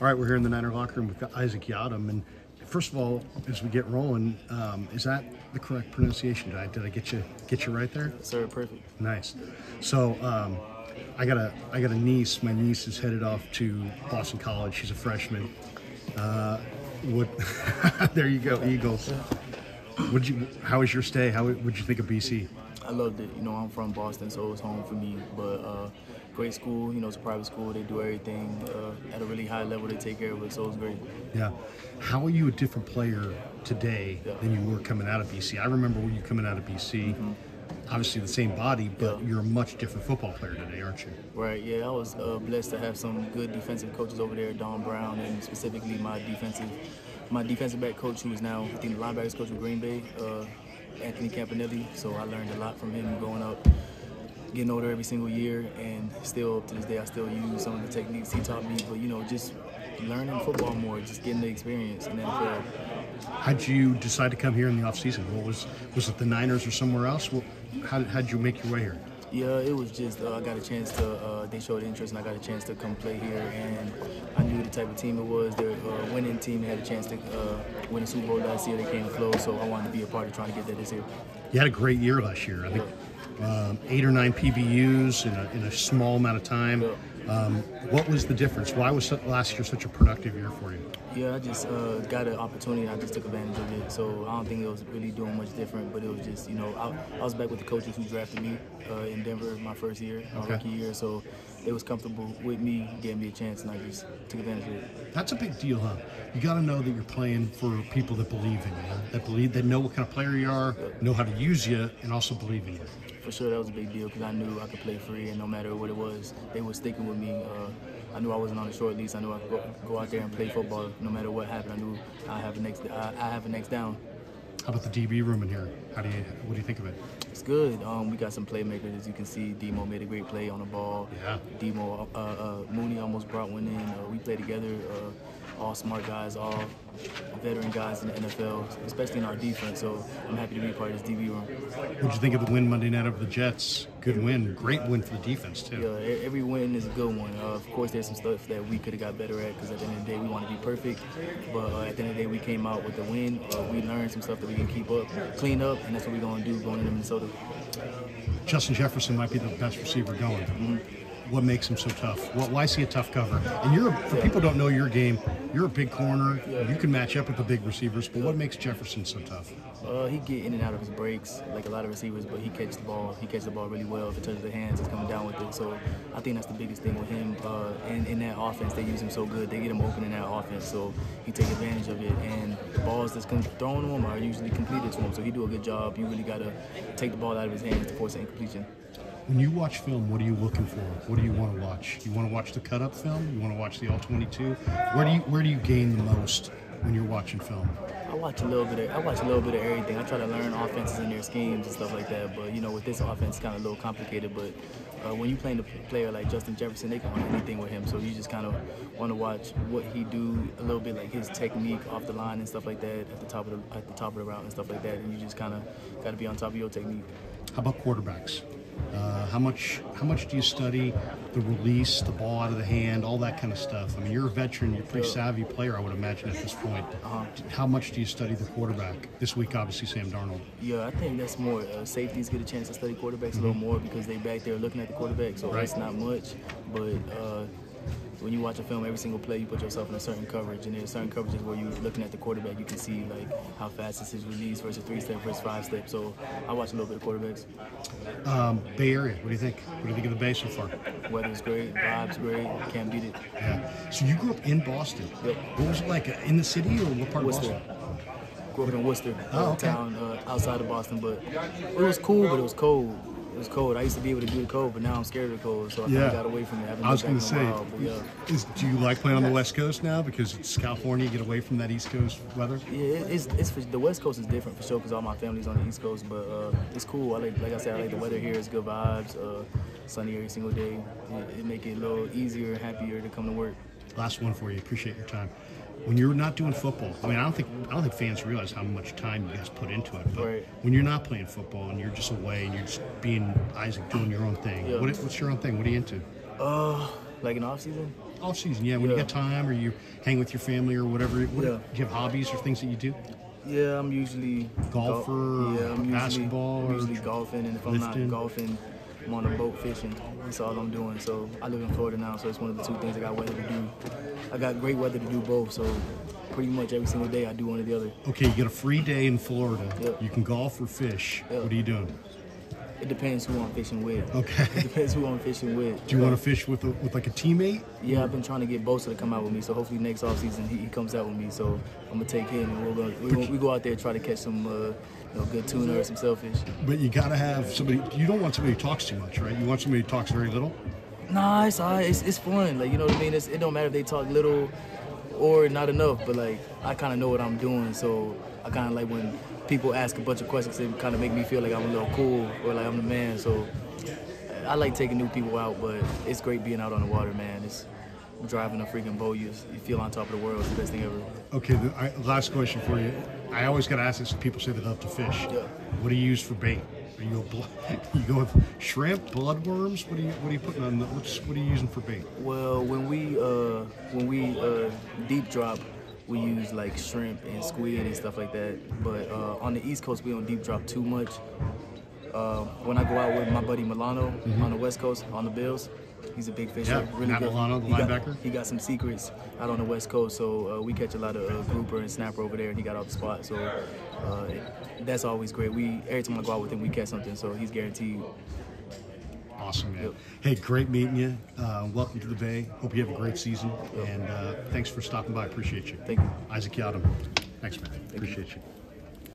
All right, we're here in the Niner locker room with Isaac Yiadom, and first of all, as we get rolling, um, is that the correct pronunciation? Did I, did I get you get you right there? Sir, perfect. Nice. So um, I got a I got a niece. My niece is headed off to Boston College. She's a freshman. Uh, what? there you go, Eagles. Would you? How was your stay? How would you think of BC? I loved it. You know, I'm from Boston, so it's home for me. But uh, great school. You know, it's a private school. They do everything uh, at a really high level. They take care of it, so it's great. Yeah. How are you a different player today Yeah. than you were coming out of BC? I remember when you coming out of BC. Obviously the same body, but Mm-hmm. Yeah. you're a much different football player today, aren't you? Right. Yeah, I was uh, blessed to have some good defensive coaches over there, Don Brown, and specifically my defensive, my defensive back coach, who is now I think the linebackers coach of Green Bay, uh, Anthony Campanile. So I learned a lot from him growing up, getting older every single year, and still to this day I still use some of the techniques he taught me. But you know, just learning football more, just getting the experience in NFL. How'd you decide to come here in the offseason? What was was it the Niners or somewhere else? Well, how how'd you make your way here? Yeah, it was just uh, I got a chance to. Uh, they showed interest, and I got a chance to come play here, and I knew the type of team it was. They're a winning team. Had a chance to uh, win the Super Bowl last year. They came close, so I wanted to be a part of trying to get that this year. You had a great year last year. I think um, eight or nine PBUs in a, in a small amount of time. Yeah. Um, what was the difference? Why was last year such a productive year for you? Yeah, I just uh, got an opportunity and I just took advantage of it. So I don't think it was really doing much different, but it was just, you know, I, I was back with the coaches who drafted me uh, in Denver my first year, my Okay. rookie year. So it was comfortable with me, gave me a chance, and I just took advantage of it. That's a big deal, huh? You got to know that you're playing for people that believe in you, that believe, that know what kind of player you are, know how to use you, and also believe in you. For sure, that was a big deal because I knew I could play free, and no matter what it was, they were sticking with me. Uh, I knew I wasn't on a short lease. I knew I could go, go out there and play football no matter what happened. I knew I have a next. I, I have a next down. How about the DB room in here? How do you? What do you think of it? It's good. Um, we got some playmakers, as you can see. Demo made a great play on the ball. Yeah. Demo, uh, uh, Mooney almost brought one in. Uh, we play together. All smart guys, all veteran guys in the NFL, especially in our defense. So I'm happy to be part of this DB room. What'd you think of the win Monday night over the Jets? Good win, great win for the defense too. Yeah, every win is a good one. Uh, of course, there's some stuff that we could have got better at because at the end of the day, we want to be perfect. But uh, at the end of the day, we came out with the win. Uh, we learned some stuff that we can keep up, clean up, and that's what we're going to do going into Minnesota. Justin Jefferson might be the best receiver going. What makes him so tough? What, why is he a tough cover? And you're, for people don't know your game, you're a big corner. You can match up with the big receivers. But what makes Jefferson so tough? Uh, he get in and out of his breaks like a lot of receivers, but he catches the ball. He catches the ball really well. If it touches the hands, it's coming down with it. So I think that's the biggest thing with him. Uh, and in that offense, they use him so good. They get him open in that offense, so he take advantage of it. And the balls that's thrown to him are usually completed to him. So he do a good job. You really gotta take the ball out of his hands to force an incompletion. When you watch film, what are you looking for? What do you want to watch? You want to watch the cut up film? You want to watch the all 22? Where do you where do you gain the most when you're watching film? I watch a little bit. Of, I watch a little bit of everything. I try to learn offenses and their schemes and stuff like that. But you know, with this offense, it's kind of a little complicated. But uh, when you playing a player like Justin Jefferson, they can run anything with him. So you just kind of want to watch what he do a little bit, like his technique off the line and stuff like that, at the top of the at the top of the route and stuff like that. And you just kind of got to be on top of your technique. How about quarterbacks? Uh, how much how much do you study the release, the ball out of the hand, all that kind of stuff? I mean, you're a veteran, you're a pretty savvy player, I would imagine at this point. How much do you study the quarterback? This week, obviously, Sam Darnold. Yeah, I think that's more. Uh, safeties get a chance to study quarterbacks a little more because they back there looking at the quarterback, so Right. that's not much. But uh, when you watch a film, every single play, you put yourself in a certain coverage, and there's certain coverages where you're looking at the quarterback, you can see like how fast this is his release versus three step versus five step. So I watch a little bit of quarterbacks. Um, Bay Area, what do you think? What do you think of the Bay so far? Weather's great, vibes great, can't beat it. Yeah. So you grew up in Boston. Yep. What was it like? uh, In the city or what part of Boston? Grew up in Worcester, Oh, okay. town uh, outside of Boston, but it was cool, but it was cold. It was cold. I used to be able to do the cold, but now I'm scared of the cold, so I Yeah. got away from it. haven't I was been going to back in say, while, yeah. is, do you like playing on the West Coast now because it's California? You get away from that East Coast weather. Yeah, it- it's, it's for, the West Coast is different for sure because all my family's on the East Coast, but uh, it's cool. I like, like I said, I like the weather here. It's good vibes, uh, sunny every single day. It, it make it a little easier and happier to come to work. Last one for you. Appreciate your time. When you're not doing football, I mean, I don't think I don't think fans realize how much time you guys put into it. But Right. when you're not playing football and you're just away and you're just being Isaac doing your own thing, Yeah. what, what's your own thing? What are you into? Uh, Like in off season? Off season, yeah. When you Yeah. get time, or you hang with your family, or whatever. What, Yeah. Do you have hobbies or things that you do? Yeah, I'm usually Golfer gol- yeah, I'm usually, basketball I'm or usually golfing, and if I'm lifting? not golfing, I'm on a boat fishing. That's all I'm doing. So I live in Florida now, so it's one of the two things I got weather to do. I got great weather to do both, so pretty much every single day I do one or the other. Okay, you get a free day in Florida. Yep. You can golf or fish. Yep. What are you doing? It depends who I'm fishing with. Okay. It depends who I'm fishing with. Do you want to fish with a, with like a teammate? Yeah, I've been trying to get Bosa to come out with me, so hopefully next offseason he, he comes out with me. So I'm gonna take him and we're gonna we, gonna, we go out there and try to catch some uh, you know good tuna or some sailfish. But you got to have somebody. You don't want somebody who talks too much, right? You want somebody who talks very little. Nah, it's all right. It's, it's fun. Like you know what I mean. It's, it don't matter if they talk little or not enough, but like I kind of know what I'm doing, so I kind of like when people ask a bunch of questions. It kind of make me feel like I'm a little cool or like I'm the man. So I like taking new people out, but it's great being out on the water, man. It's driving a freaking boat. You, you feel on top of the world. It's the best thing ever. Okay, the I, last question for you. I always got to ask this. People say they love to fish. Yeah. What do you use for bait? Are you bl- you go with shrimp, bloodworms? What are you What are you putting on? The, what's, what are you using for bait? Well, when we uh, when we uh, deep drop, we use like shrimp and squid and stuff like that. But uh, on the East Coast, we don't deep drop too much. Uh, when I go out with my buddy Milano on the West Coast on the Bills, he's a big fisher. Yeah, Matt Milano, the he got- linebacker. he got some secrets out on the West Coast, so uh, we catch a lot of uh, grouper and snapper over there, and he got off the spot. So uh, that's always great. We every time I go out with him, we catch something, so he's guaranteed. Awesome, man. Yep. Hey, great meeting you. Uh, welcome to the Bay. Hope you have a great season. And uh, thanks for stopping by. Appreciate you. Thank you. Isaac Yiadom. Thanks, man. Appreciate you.